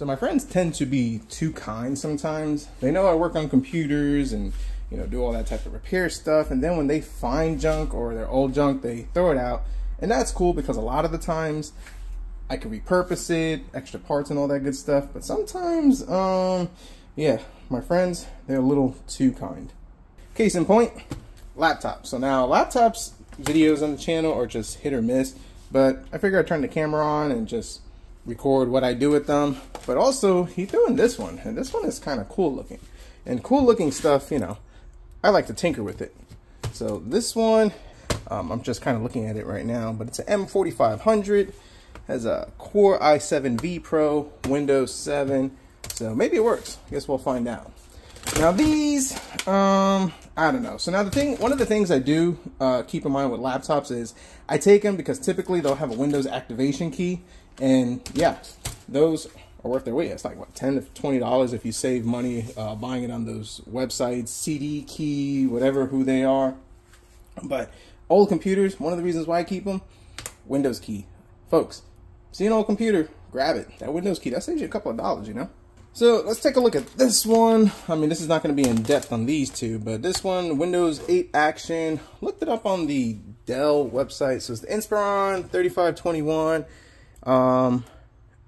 So my friends tend to be too kind sometimes. They know I work on computers and you know do all that type of repair stuff and then when they find junk or their old junk they throw it out and that's cool because a lot of the times I can repurpose it, extra parts and all that good stuff. But sometimes, um, yeah, my friends, they're a little too kind. Case in point, laptops. So now laptops videos on the channel are just hit or miss, but I figure I'd turn the camera on and just record what I do with them. But also, he threw in this one, and this one is kind of cool looking. And cool looking stuff, you know, I like to tinker with it. So this one, um, I'm just kind of looking at it right now, but it's an M4500. Has a Core i7 vPro, Windows 7. So maybe it works. I guess we'll find out. Now these, um, I don't know. So now the thing, one of the things I do uh, keep in mind with laptops is I take them because typically they'll have a Windows activation key. And yeah, those are worth their weight. It's like what, 10 to $20 if you save money uh, buying it on those websites, CD key, whatever, who they are. But old computers, one of the reasons why I keep them, Windows key. Folks, see an old computer, grab it. That Windows key, that saves you a couple of dollars, you know? So let's take a look at this one. I mean, this is not going to be in depth on these two, but this one, Windows 8 Action, looked it up on the Dell website. So it's the Inspiron 3521, um,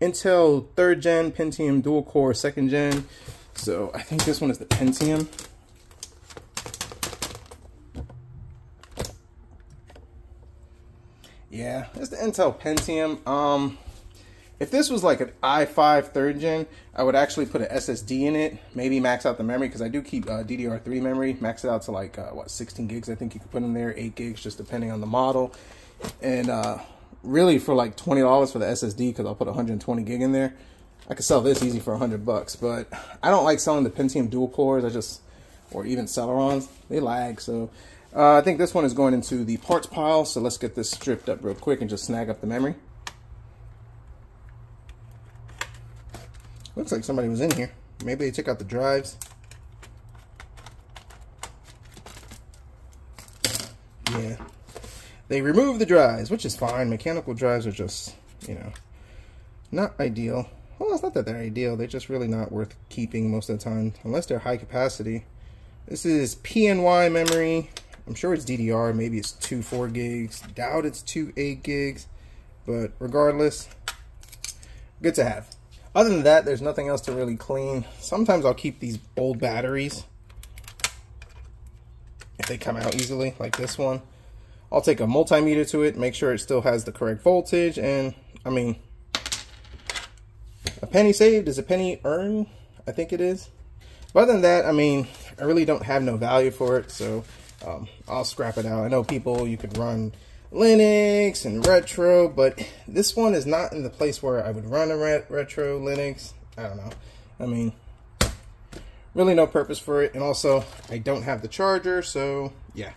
Intel 3rd gen, Pentium dual core 2nd gen. So I think this one is the Pentium. Yeah, it's the Intel Pentium. Um, if this was like an i5 third gen, I would actually put an SSD in it, maybe max out the memory, because I do keep uh, DDR3 memory, max it out to like, uh, what, 16 gigs I think you could put in there, 8 gigs, just depending on the model. And uh, really for like $20 for the SSD, because I'll put 120 gig in there, I could sell this easy for 100 bucks. But I don't like selling the Pentium dual cores, I just, or even Celerons, they lag, so... Uh, I think this one is going into the parts pile, so let's get this stripped up real quick and just snag up the memory. Looks like somebody was in here. Maybe they took out the drives. Yeah. They removed the drives, which is fine. Mechanical drives are just, you know, not ideal. Well, it's not that they're ideal. They're just really not worth keeping most of the time, unless they're high capacity. This is PNY memory. I'm sure it's DDR. Maybe it's two 4 gigs. Doubt it's two 8 gigs. But regardless, good to have. Other than that, there's nothing else to really clean. Sometimes I'll keep these old batteries if they come out easily, like this one. I'll take a multimeter to it, make sure it still has the correct voltage, and I mean, a penny saved is a penny earned, I think it is. But other than that, I mean, I really don't have no value for it, so um, I'll scrap it out. I know people, you could run Linux and retro, but this one is not in the place where I would run a retro Linux. I don't know. I mean, really no purpose for it. And also, I don't have the charger, so yeah.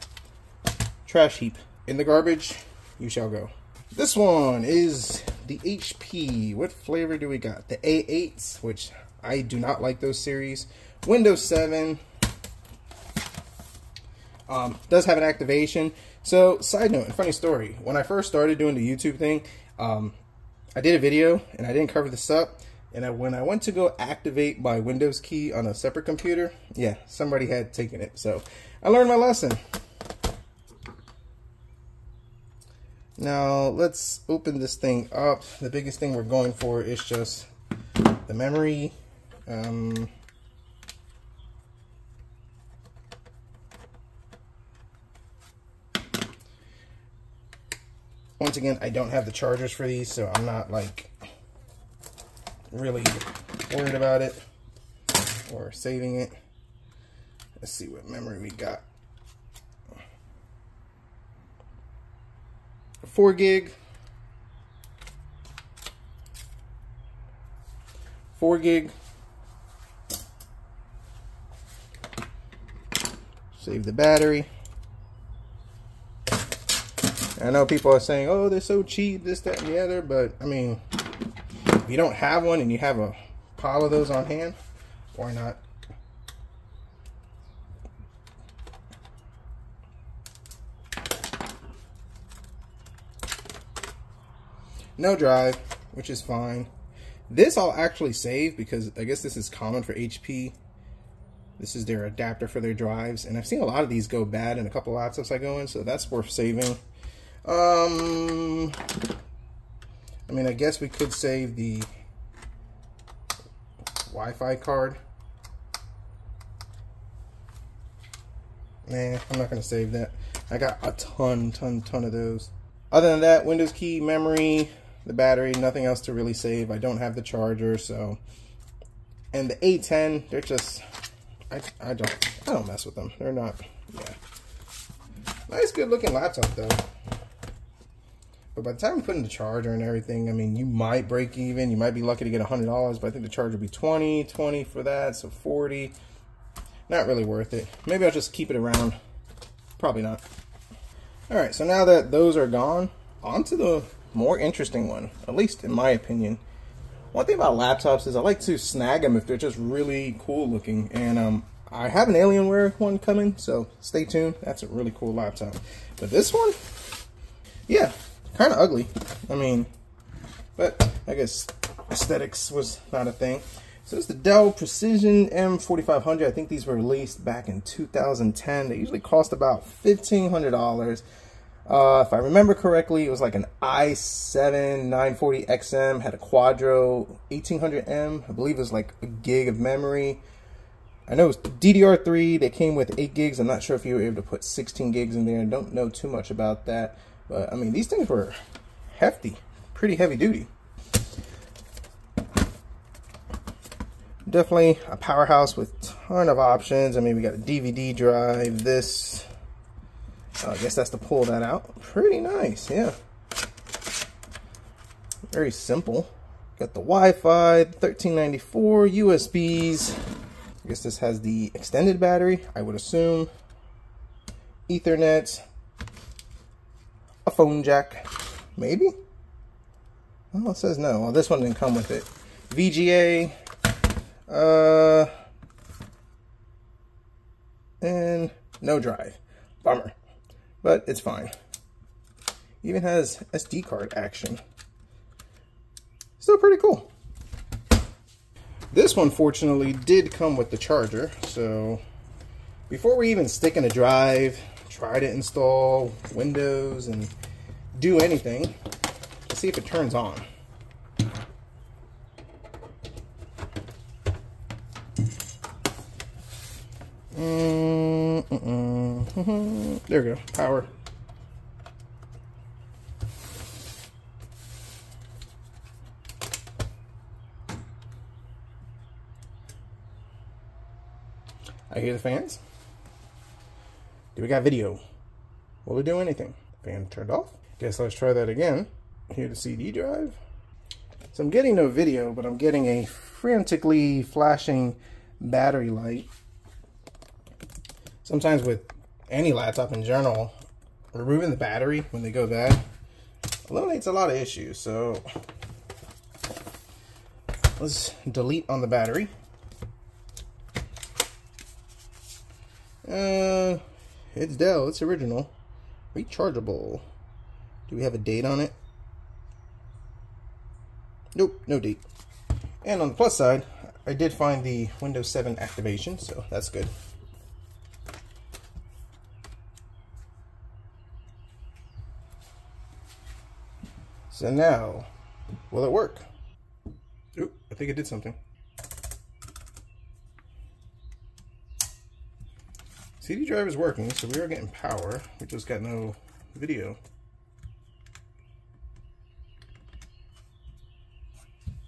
Trash heap. In the garbage, you shall go. This one is the HP. What flavor do we got? The A8s, which I do not like those series. Windows 7. Um, does have an activation. So, side note, funny story. When I first started doing the YouTube thing, um, I did a video and I didn't cover this up. And I, when I went to go activate my Windows key on a separate computer, yeah, somebody had taken it. So, I learned my lesson. Now, let's open this thing up. The biggest thing we're going for is just the memory. Um, once again, I don't have the chargers for these, so I'm not like really worried about it or saving it. Let's see what memory we got. 4 gig. 4 gig. Save the battery. I know people are saying, oh, they're so cheap, this, that, and the other, but I mean, if you don't have one and you have a pile of those on hand, why not? No drive, which is fine. This I'll actually save because I guess this is common for HP. This is their adapter for their drives. And I've seen a lot of these go bad in a couple laptops I go in, so that's worth saving. Um, I mean, I guess we could save the Wi-Fi card. Nah, I'm not going to save that. I got a ton, ton, ton of those. Other than that, Windows key, memory, the battery, nothing else to really save. I don't have the charger, so. And the A10, they're just, I, I don't, I don't mess with them. They're not, yeah. Nice, good looking laptop though. But by the time you put in the charger and everything, I mean, you might break even. You might be lucky to get $100, but I think the charger will be 20 20 for that, so 40 Not really worth it. Maybe I'll just keep it around. Probably not. All right, so now that those are gone, onto the more interesting one, at least in my opinion. One thing about laptops is I like to snag them if they're just really cool looking. And um, I have an Alienware one coming, so stay tuned. That's a really cool laptop. But this one, yeah, kind of ugly. I mean, but I guess aesthetics was not a thing. So it's the Dell Precision M4500. I think these were released back in 2010. They usually cost about $1,500. Uh, if I remember correctly, it was like an i7 940XM, had a Quadro 1800M. I believe it was like a gig of memory. I know it was DDR3. They came with 8 gigs. I'm not sure if you were able to put 16 gigs in there. I don't know too much about that. But I mean, these things were hefty, pretty heavy duty. Definitely a powerhouse with a ton of options. I mean, we got a DVD drive, this. Oh, I guess that's to pull that out. Pretty nice, yeah. Very simple. Got the Wi-Fi, 1394, USBs. I guess this has the extended battery, I would assume. Ethernet, a phone jack, maybe? Well, it says no. Well, this one didn't come with it. VGA, uh, and no drive. Bummer, but it's fine. Even has SD card action. Still pretty cool. This one, fortunately, did come with the charger, so before we even stick in a drive, try to install Windows and do anything. Let's see if it turns on. Mm -mm -mm. There we go, power. I hear the fans. Do we got video? Will it do anything? Fan turned off. Guess let's try that again. Hear the CD drive. So I'm getting no video, but I'm getting a frantically flashing battery light. Sometimes with any laptop in general, removing the battery when they go bad eliminates a lot of issues. So let's delete on the battery. Uh, it's Dell. It's original. Rechargeable. Do we have a date on it? Nope, no date. And on the plus side, I did find the Windows 7 activation, so that's good. So now, will it work? Oop, I think it did something. CD drive is working, so we are getting power. We just got no video.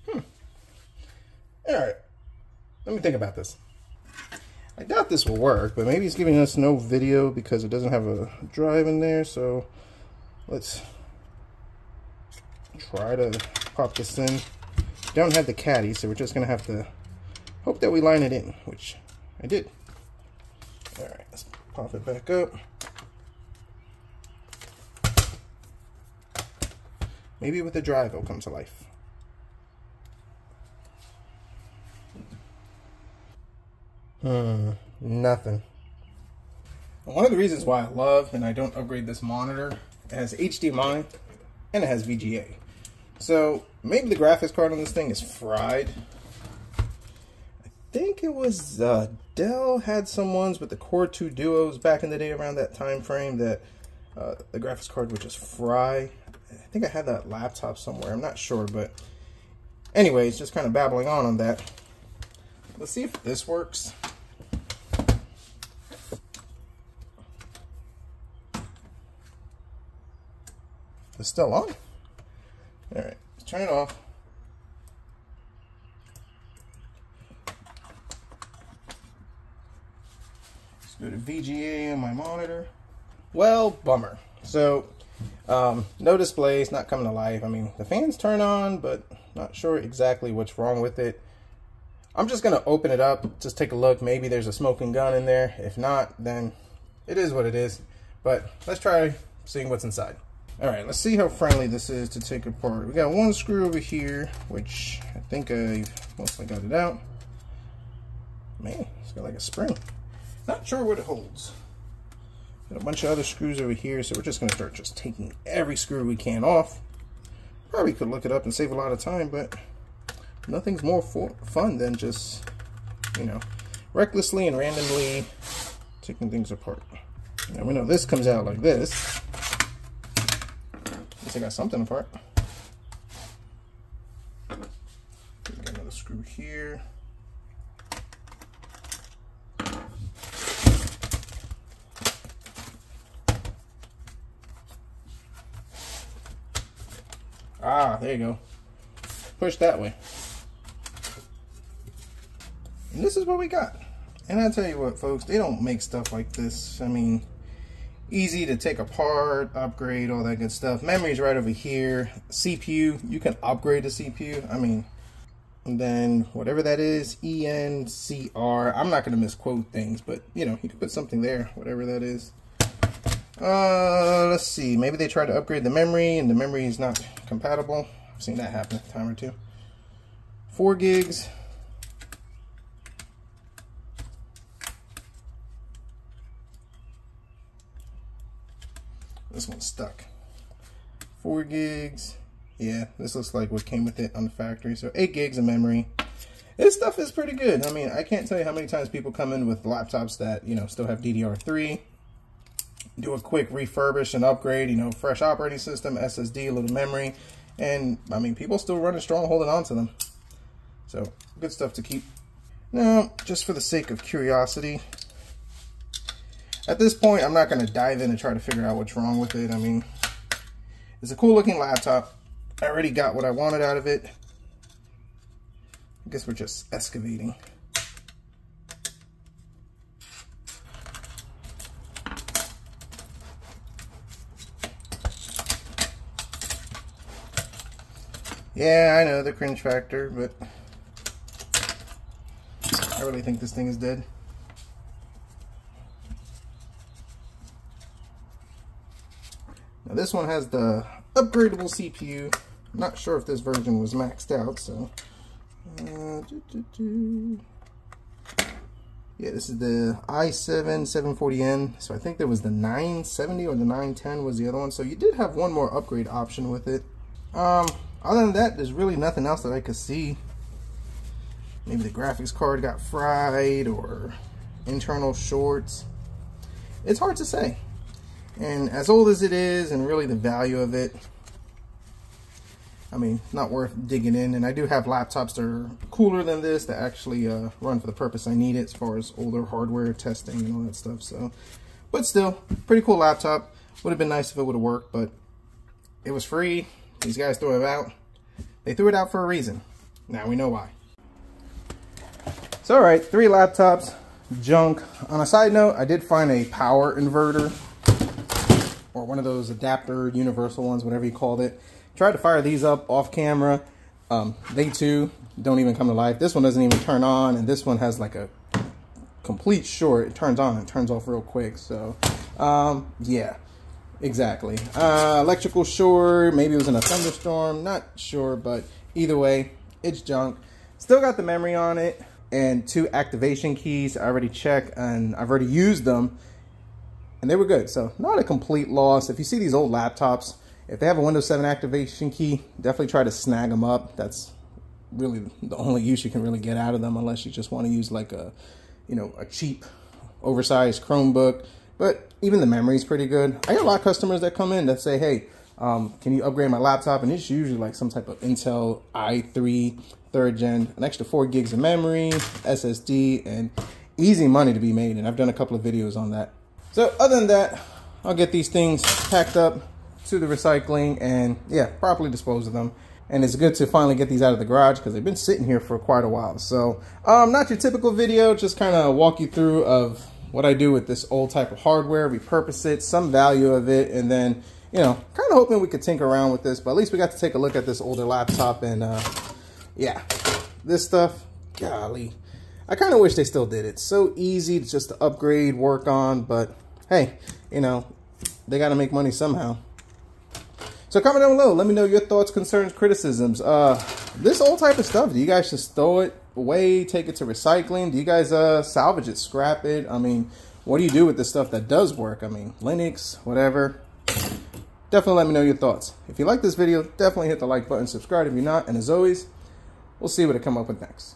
Hmm. Alright. Let me think about this. I doubt this will work, but maybe it's giving us no video because it doesn't have a drive in there, so let's try to pop this in. Don't have the caddy, so we're just going to have to hope that we line it in, which I did. Alright, let's pop it back up. Maybe with the drive it'll come to life. Hmm, nothing. One of the reasons why I love and I don't upgrade this monitor, it has HDMI and it has VGA. So maybe the graphics card on this thing is fried. I think it was uh, Dell had some ones with the Core 2 Duos back in the day around that time frame that uh, the graphics card would just fry. I think I had that laptop somewhere. I'm not sure, but anyways, just kind of babbling on on that. Let's see if this works. It's still on. All right, let's turn it off. Let's go to VGA on my monitor. Well, bummer. So, um, no display, it's not coming to life. I mean, the fans turn on, but not sure exactly what's wrong with it. I'm just gonna open it up, just take a look. Maybe there's a smoking gun in there. If not, then it is what it is. But let's try seeing what's inside. All right, let's see how friendly this is to take apart. We got one screw over here, which I think I mostly got it out. Man, it's got like a spring. Not sure what it holds. Got a bunch of other screws over here, so we're just gonna start just taking every screw we can off. Probably could look it up and save a lot of time, but nothing's more fun than just, you know, recklessly and randomly taking things apart. Now we know this comes out like this. I got something apart. Got another screw here. Ah, there you go. Push that way. And this is what we got. And I tell you what, folks, they don't make stuff like this. I mean, easy to take apart, upgrade, all that good stuff. Memory's right over here. CPU, you can upgrade the CPU. I mean, and then whatever that is, ENCR. I'm not going to misquote things, but you know, you can put something there, whatever that is. Uh, let's see. Maybe they tried to upgrade the memory and the memory is not compatible. I've seen that happen a time or two. Four gigs. This one's stuck. Four gigs. Yeah, this looks like what came with it on the factory. So eight gigs of memory. This stuff is pretty good. I mean, I can't tell you how many times people come in with laptops that, you know, still have DDR3. Do a quick refurbish and upgrade, you know, fresh operating system, SSD, a little memory. And, I mean, people still running strong, holding on to them. So, good stuff to keep. Now, just for the sake of curiosity, at this point, I'm not going to dive in and try to figure out what's wrong with it. I mean, it's a cool looking laptop. I already got what I wanted out of it. I guess we're just excavating. Yeah, I know the cringe factor, but I really think this thing is dead. Now this one has the upgradable CPU. I'm not sure if this version was maxed out, so. Uh, doo -doo -doo. Yeah, this is the i7 740N. So I think there was the 970 or the 910 was the other one. So you did have one more upgrade option with it. Um, other than that, there's really nothing else that I could see. Maybe the graphics card got fried or internal shorts. It's hard to say. And as old as it is and really the value of it, I mean, not worth digging in. And I do have laptops that are cooler than this that actually uh, run for the purpose I need it as far as older hardware testing and all that stuff. So, but still, pretty cool laptop. Would have been nice if it would have worked, but it was free. These guys threw it out. They threw it out for a reason. Now we know why. So, all right, three laptops, junk. On a side note, I did find a power inverter or one of those adapter universal ones, whatever you called it. Tried to fire these up off camera. Um, they too don't even come to life. This one doesn't even turn on, and this one has like a complete short. It turns on and turns off real quick. So, um, yeah, exactly. Uh, electrical short. Maybe it was in a thunderstorm. Not sure, but either way, it's junk. Still got the memory on it and two activation keys. I already checked and I've already used them and they were good. So not a complete loss. If you see these old laptops if they have a Windows 7 activation key, definitely try to snag them up. That's really the only use you can really get out of them unless you just want to use like a, you know, a cheap, oversized Chromebook. But even the memory is pretty good. I get a lot of customers that come in that say, hey, um, can you upgrade my laptop? And it's usually like some type of Intel i3 third gen, an extra four gigs of memory, SSD, and easy money to be made. And I've done a couple of videos on that. So other than that, I'll get these things packed up to the recycling and yeah, properly dispose of them. And it's good to finally get these out of the garage because they've been sitting here for quite a while. So um, not your typical video, just kind of walk you through of what I do with this old type of hardware, repurpose it, some value of it, and then, you know, kind of hoping we could tinker around with this, but at least we got to take a look at this older laptop and, uh, yeah, this stuff, golly. I kind of wish they still did it. So easy to just to upgrade, work on, but hey, you know, they got to make money somehow. So comment down below. Let me know your thoughts, concerns, criticisms. Uh, this old type of stuff, do you guys just throw it away, take it to recycling? Do you guys uh, salvage it, scrap it? I mean, what do you do with the stuff that does work? I mean, Linux, whatever. Definitely let me know your thoughts. If you like this video, definitely hit the like button, subscribe if you're not, and as always, we'll see what I come up with next.